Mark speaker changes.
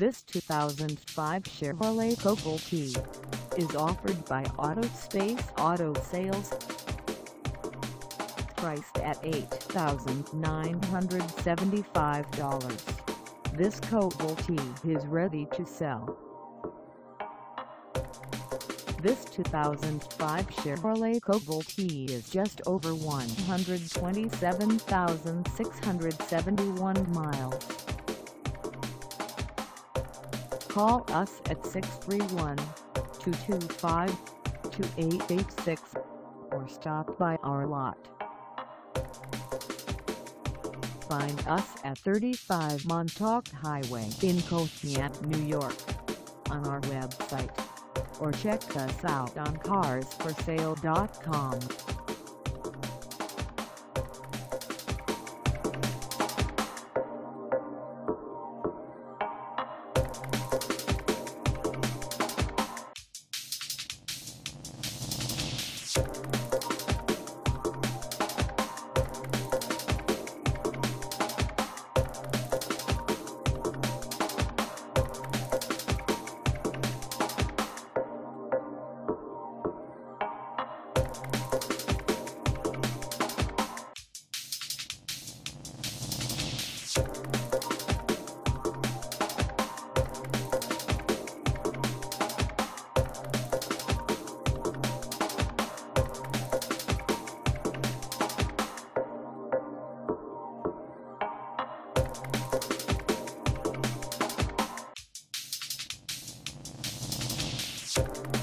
Speaker 1: This 2005 Chevrolet Cobalt T is offered by AutoSpace Auto Sales. Priced at $8,975, this Cobalt T is ready to sell. This 2005 Chevrolet Cobalt T is just over 127,671 miles. Call us at 631-225-2886 or stop by our lot. Find us at 35 Montauk Highway in Copiague, New York on our website or check us out on carsforsale.com.
Speaker 2: Thank